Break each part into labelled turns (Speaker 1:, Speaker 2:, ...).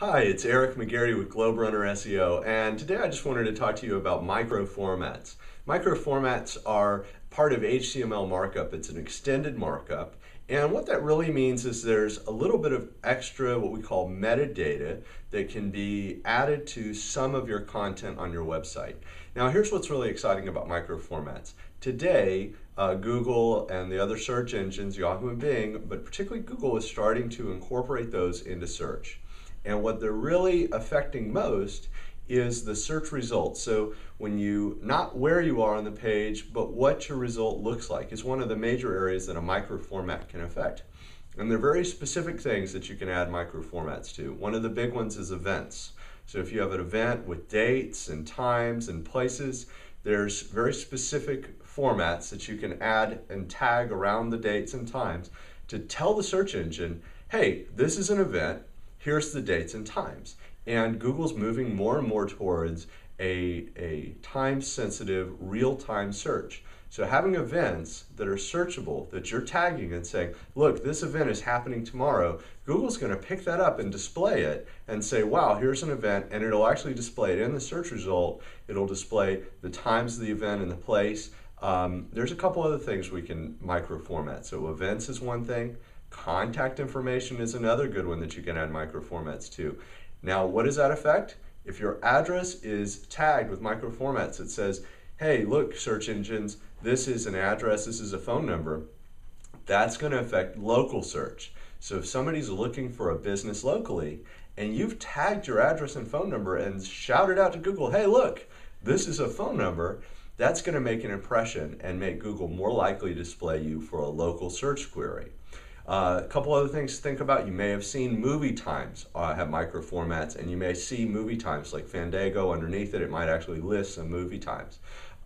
Speaker 1: Hi, it's Eric McGehearty with GlobeRunner SEO, and today I just wanted to talk to you about micro formats. Micro formats are part of HTML markup. It's an extended markup, and what that really means is there's a little bit of extra, what we call metadata, that can be added to some of your content on your website. Now, here's what's really exciting about micro formats. Today, uh, Google and the other search engines, Yahoo and Bing, but particularly Google, is starting to incorporate those into search. And what they're really affecting most is the search results. So when you, not where you are on the page, but what your result looks like is one of the major areas that a micro format can affect. And there are very specific things that you can add micro formats to. One of the big ones is events. So if you have an event with dates and times and places, there's very specific formats that you can add and tag around the dates and times to tell the search engine, hey, this is an event, here's the dates and times. And Google's moving more and more towards a, a time sensitive, real time search. So having events that are searchable, that you're tagging and saying, look, this event is happening tomorrow, Google's going to pick that up and display it and say, wow, here's an event, and it'll actually display it in the search result. It'll display the times of the event and the place. Um, there's a couple other things we can micro format. So events is one thing. Contact information is another good one that you can add micro formats to. Now, what does that affect? If your address is tagged with micro formats, it says, hey, look, search engines, this is an address, this is a phone number, that's going to affect local search. So if somebody's looking for a business locally and you've tagged your address and phone number and shouted out to Google, hey, look, this is a phone number, that's going to make an impression and make Google more likely to display you for a local search query. Uh, a couple other things to think about. You may have seen movie times uh, have micro formats, and you may see movie times like Fandango underneath it. It might actually list some movie times.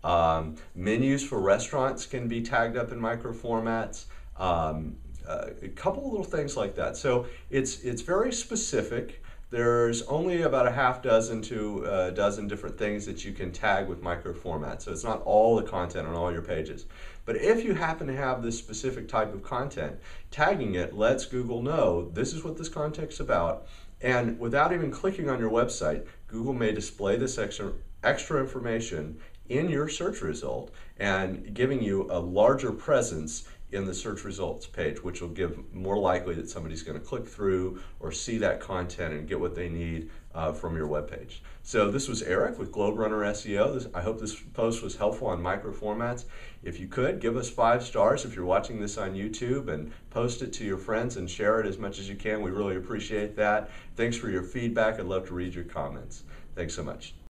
Speaker 1: Um, menus for restaurants can be tagged up in micro formats. Um, uh, a couple little things like that. So it's it's very specific. There's only about a half dozen to a dozen different things that you can tag with micro format. So it's not all the content on all your pages. But if you happen to have this specific type of content, tagging it lets Google know this is what this content's about. And without even clicking on your website, Google may display this extra, extra information in your search result and giving you a larger presence in the search results page, which will give more likely that somebody's going to click through or see that content and get what they need uh, from your web page. So this was Eric with GlobeRunner SEO. This, I hope this post was helpful on micro formats. If you could, give us five stars if you're watching this on YouTube and post it to your friends and share it as much as you can. We really appreciate that. Thanks for your feedback. I'd love to read your comments. Thanks so much.